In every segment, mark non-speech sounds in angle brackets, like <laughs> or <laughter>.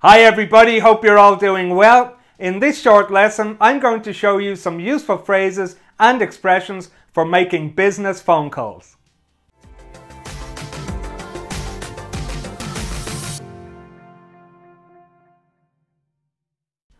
Hi everybody, hope you're all doing well. In this short lesson, I'm going to show you some useful phrases and expressions for making business phone calls.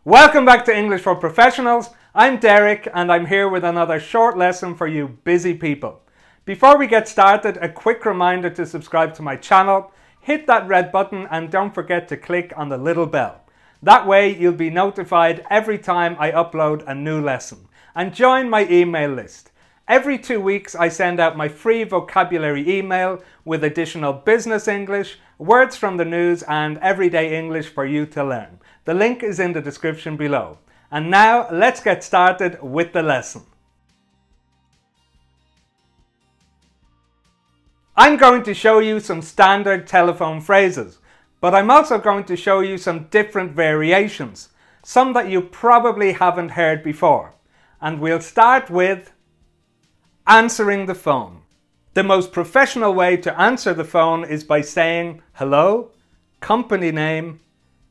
Welcome back to English for Professionals. I'm Derek and I'm here with another short lesson for you busy people. Before we get started, a quick reminder to subscribe to my channel hit that red button and don't forget to click on the little bell. That way you'll be notified every time I upload a new lesson. And join my email list. Every two weeks I send out my free vocabulary email with additional business English, words from the news and everyday English for you to learn. The link is in the description below. And now let's get started with the lesson. I'm going to show you some standard telephone phrases, but I'm also going to show you some different variations, some that you probably haven't heard before. And we'll start with answering the phone. The most professional way to answer the phone is by saying hello, company name,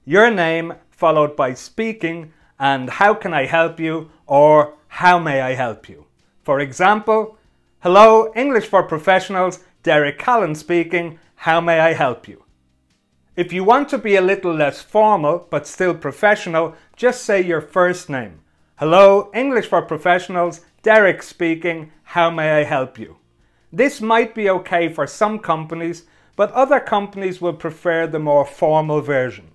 your name, followed by speaking, and how can I help you or how may I help you. For example, hello, English for Professionals Derek Callan speaking. How may I help you? If you want to be a little less formal but still professional, just say your first name. Hello, English for Professionals, Derek speaking. How may I help you? This might be okay for some companies, but other companies will prefer the more formal version.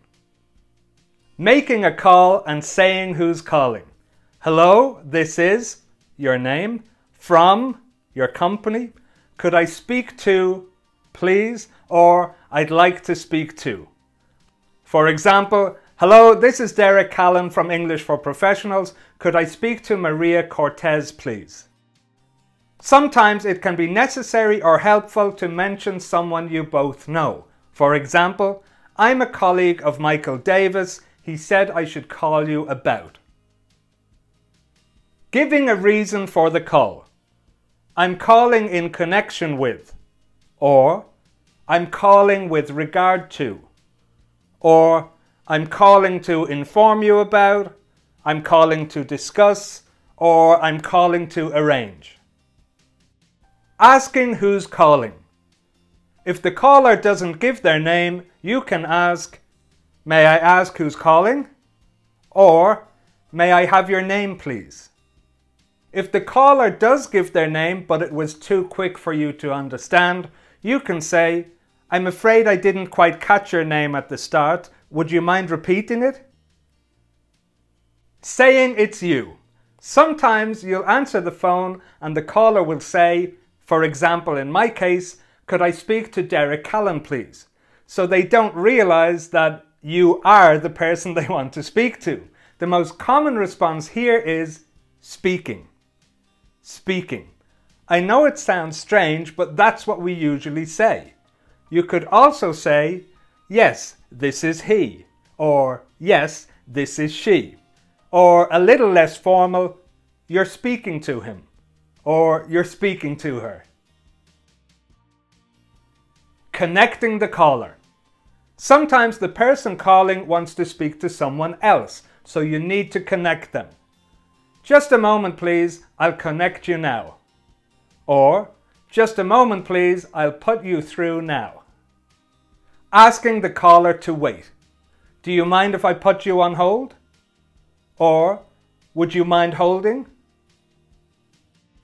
Making a call and saying who's calling. Hello, this is your name, from your company, could I speak to, please, or I'd like to speak to. For example, hello, this is Derek Callan from English for Professionals. Could I speak to Maria Cortez, please? Sometimes it can be necessary or helpful to mention someone you both know. For example, I'm a colleague of Michael Davis. He said I should call you about. Giving a reason for the call. I'm calling in connection with, or I'm calling with regard to, or I'm calling to inform you about, I'm calling to discuss, or I'm calling to arrange. Asking who's calling. If the caller doesn't give their name, you can ask, May I ask who's calling? Or, May I have your name, please? If the caller does give their name, but it was too quick for you to understand, you can say, I'm afraid I didn't quite catch your name at the start. Would you mind repeating it? Saying it's you. Sometimes you'll answer the phone and the caller will say, for example, in my case, could I speak to Derek Callan, please? So they don't realize that you are the person <laughs> they want to speak to. The most common response here is speaking speaking. I know it sounds strange, but that's what we usually say. You could also say, yes, this is he, or yes, this is she, or a little less formal, you're speaking to him, or you're speaking to her. Connecting the caller. Sometimes the person calling wants to speak to someone else, so you need to connect them. Just a moment please, I'll connect you now. Or, just a moment please, I'll put you through now. Asking the caller to wait. Do you mind if I put you on hold? Or, would you mind holding?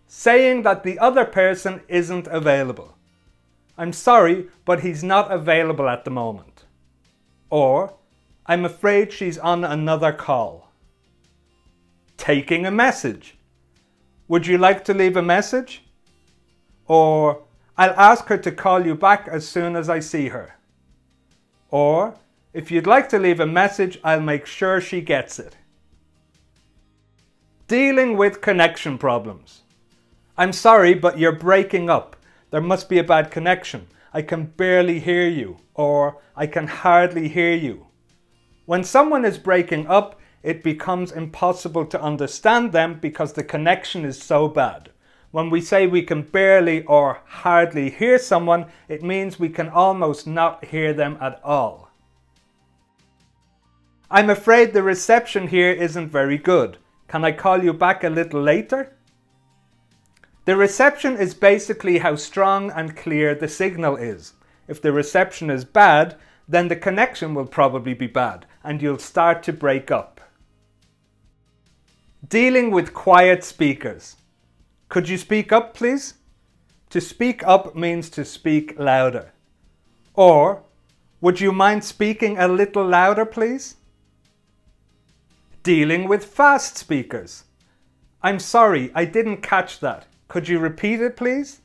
Saying that the other person isn't available. I'm sorry, but he's not available at the moment. Or, I'm afraid she's on another call taking a message. Would you like to leave a message? Or I'll ask her to call you back as soon as I see her. Or if you'd like to leave a message, I'll make sure she gets it. Dealing with connection problems. I'm sorry, but you're breaking up. There must be a bad connection. I can barely hear you, or I can hardly hear you. When someone is breaking up, it becomes impossible to understand them because the connection is so bad. When we say we can barely or hardly hear someone, it means we can almost not hear them at all. I'm afraid the reception here isn't very good. Can I call you back a little later? The reception is basically how strong and clear the signal is. If the reception is bad, then the connection will probably be bad and you'll start to break up. Dealing with quiet speakers. Could you speak up, please? To speak up means to speak louder. Or, would you mind speaking a little louder, please? Dealing with fast speakers. I'm sorry, I didn't catch that. Could you repeat it, please?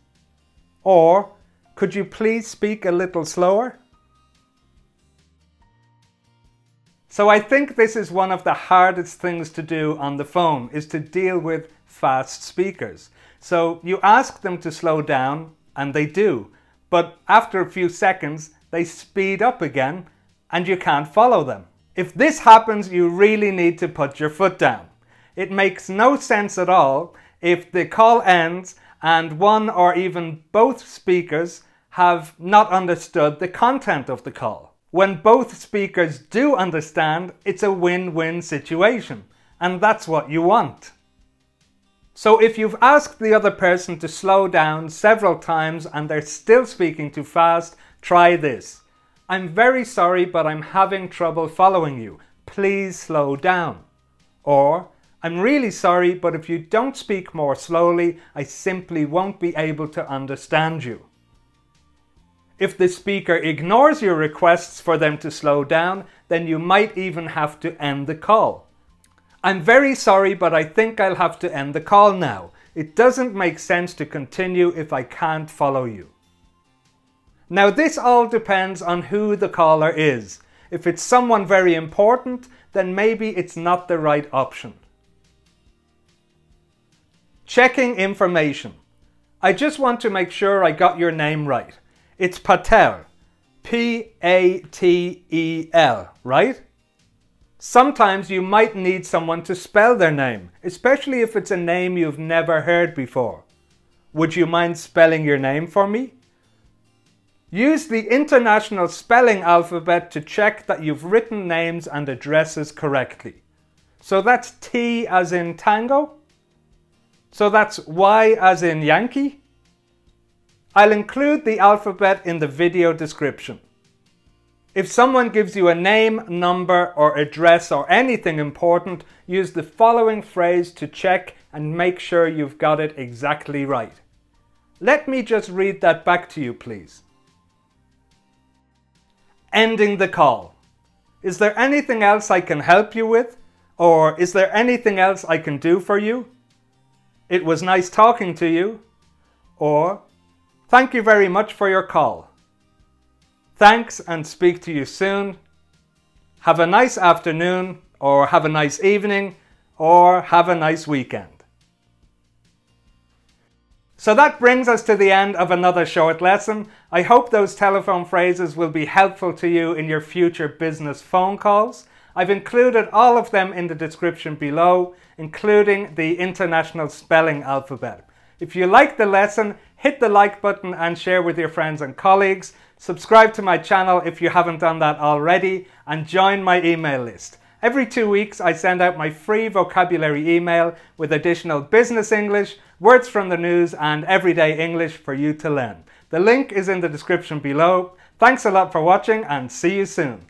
Or, could you please speak a little slower? So I think this is one of the hardest things to do on the phone is to deal with fast speakers. So you ask them to slow down and they do. But after a few seconds, they speed up again and you can't follow them. If this happens, you really need to put your foot down. It makes no sense at all if the call ends and one or even both speakers have not understood the content of the call. When both speakers do understand, it's a win-win situation. And that's what you want. So if you've asked the other person to slow down several times and they're still speaking too fast, try this. I'm very sorry, but I'm having trouble following you. Please slow down. Or, I'm really sorry, but if you don't speak more slowly, I simply won't be able to understand you. If the speaker ignores your requests for them to slow down, then you might even have to end the call. I'm very sorry, but I think I'll have to end the call now. It doesn't make sense to continue if I can't follow you. Now this all depends on who the caller is. If it's someone very important, then maybe it's not the right option. Checking information. I just want to make sure I got your name right. It's Patel. P A T E L, right? Sometimes you might need someone to spell their name, especially if it's a name you've never heard before. Would you mind spelling your name for me? Use the International Spelling Alphabet to check that you've written names and addresses correctly. So that's T as in tango. So that's Y as in Yankee. I'll include the alphabet in the video description. If someone gives you a name, number or address or anything important, use the following phrase to check and make sure you've got it exactly right. Let me just read that back to you please. Ending the call. Is there anything else I can help you with? Or is there anything else I can do for you? It was nice talking to you. Or Thank you very much for your call. Thanks and speak to you soon. Have a nice afternoon or have a nice evening or have a nice weekend. So that brings us to the end of another short lesson. I hope those telephone phrases will be helpful to you in your future business phone calls. I've included all of them in the description below, including the International Spelling Alphabet. If you like the lesson, hit the like button and share with your friends and colleagues. Subscribe to my channel if you haven't done that already and join my email list. Every two weeks I send out my free vocabulary email with additional business English, words from the news and everyday English for you to learn. The link is in the description below. Thanks a lot for watching and see you soon.